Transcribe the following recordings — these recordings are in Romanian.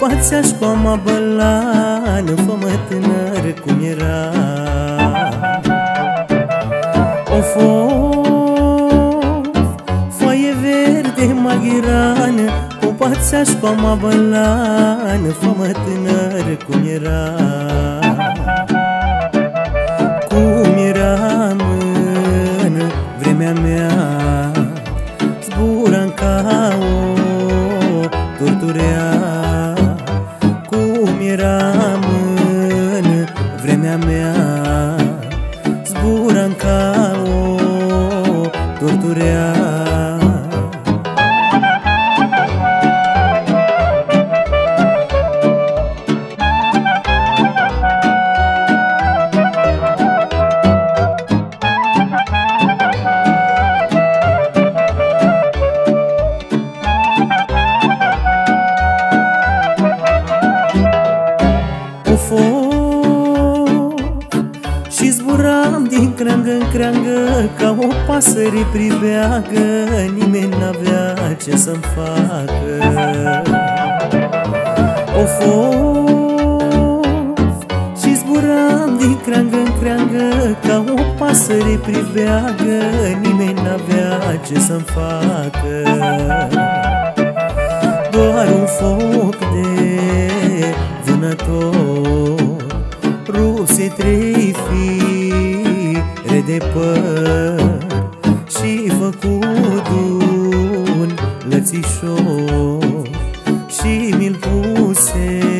Popația școama bălană Fă-mă tânăr cum era. Of, of Foaie verde maghirană Popația școama bălană Fă-mă tânăr cum era zburam din creangă în creangă Ca o pasăre pribeagă Nimeni n-avea ce să-mi facă. Of, of Și zburam din creangă în creangă Ca o pasăre pribeagă Nimeni n-avea ce să-mi facă. Doar un foc de vânător Ruse trei fire de păr Și făcut un lățișor Și mi-l puse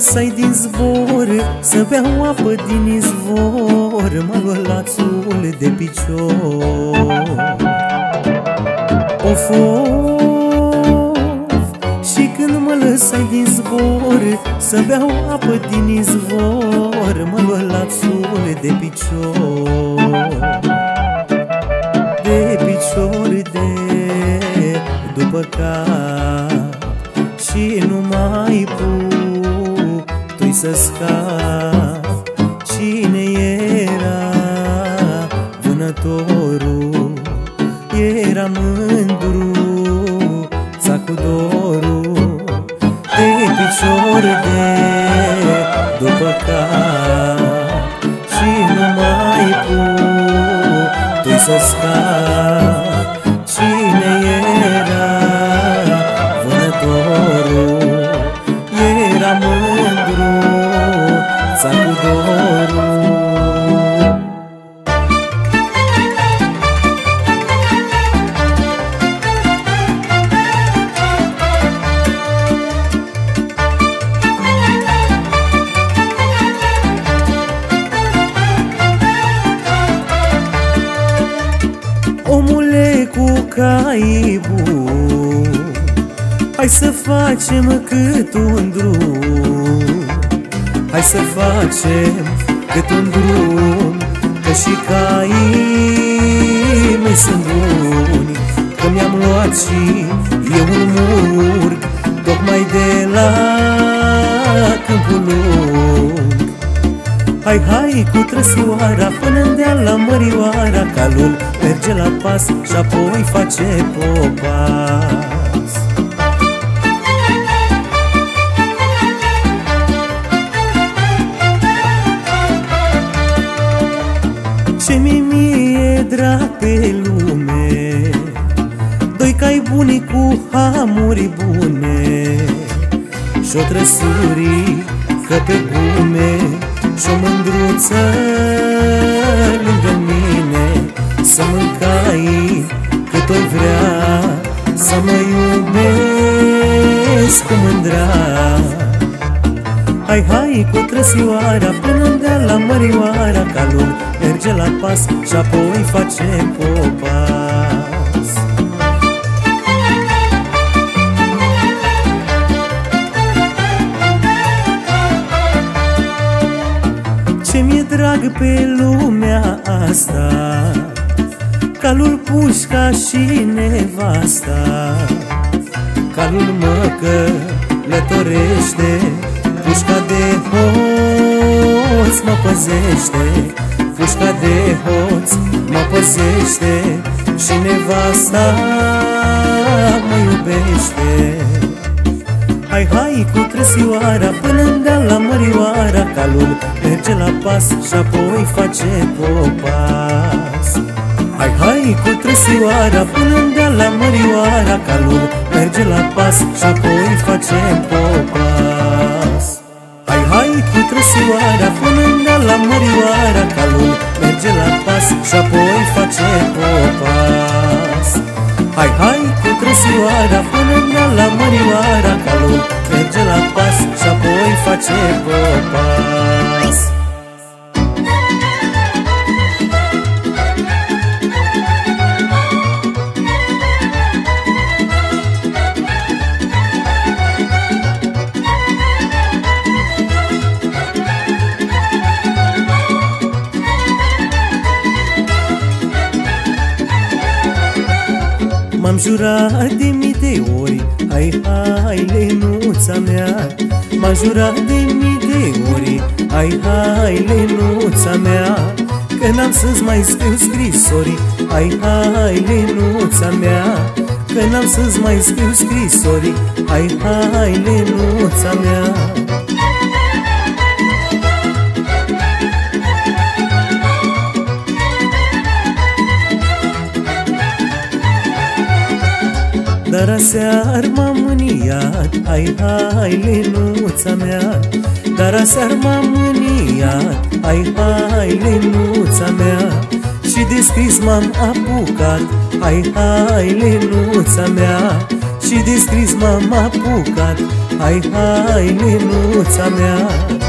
când mă lăsai din zbor Să beau apă din izvor Mă lua lațul de picior. Of, of Și când mă lăsai din zbor Să beau apă din izvor Mă lua lațul de picior. De picior de după cap să scap. Cine era vânătorul? Era mândru cu dorul De picior de după cap. Și nu mai putui să scap Omule cu caibu Hai să facem cât un drum. Hai să facem cât un drum Că și caii mei sunt buni. Că mi-am luat și eu un murg Tocmai de la câmpul lung Hai, hai cu trăsioara până în deal la mărioara Calul merge la pas și apoi face popas. Ce mi mie drag pe lume Doi cai buni cu hamuri bune Și-o trăsuri că pe gume Și-o mândruță lângă mine Să mâncai cât o vrea Să mă iubesc cu mândra. Hai, hai cu trăsioara până în deal la mărioara Calul merge la pas și apoi face popas drag pe lumea asta Calul pușca și nevasta Calul mă călătorește Pușca de hoț mă păzește Pușca de hoț mă păzește Și nevasta mă iubește. Hai, hai cu trăsioara până în la mărioara Calul merge la pas și apoi face popas. Hai, hai cu trăsioara până în la mărioara Calul merge la pas și apoi face popas. Hai, hai cu trăsioara până în la mărioara Calul merge la pas și apoi face popas. Hai, hai cu trăsioara până la mărioara Calul apoi face jurat de mii de ori. Hai, hai, lenuța mea M-am jurat de mii de ori. Hai, hai, lenuța mea Că n-am să-ți mai scriu scrisori. Hai, hai, lenuța mea Că n-am să-ți mai scriu scrisori. Hai, hai, lenuța mea Dar aseară m-am mâniat Hai, hai, lenuța mea. Dar aseară m-am mâniat Hai, hai, lenuța mea. Și de scris m-am apucat Hai, hai, lenuța mea. Și de scris m-am apucat Hai, hai, lenuța mea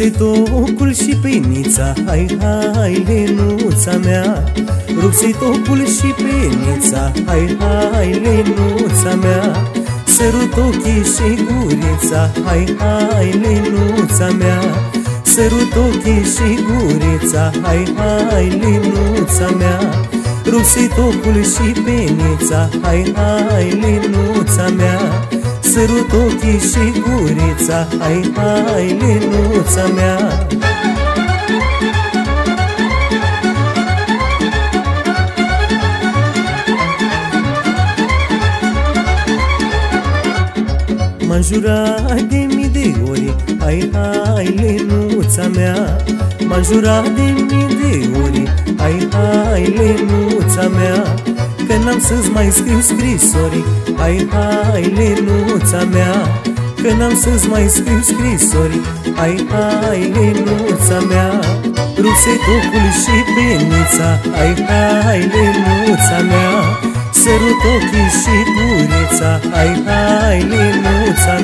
Rupse tocul și penița Hai, hai, lenuța mea. Rupse tocul și penița Hai, hai, lenuța mea. Sărut ochii și gurița. Hai, hai, lenuța mea. Sărut ochii și gurița. Hai, hai, lenuța mea. Rupse tocul și penița Hai, hai, lenuța mea Sărut ochii și gurița Hai, hai, lenuța mea. M-am jurat de mii de ori Hai, hai, lenuța mea. M-am jurat de mii de ori Hai, hai, lenuța mea Că n-am să-ți mai scriu scrisori. Hai, hai, lenuța mea. Că n-am să-ți mai scriu scrisori. Hai, hai, lenuța mea. Rupse tocul și penița. Hai, hai, lenuța mea. Sărut ochii și gurița Hai, hai, lenuța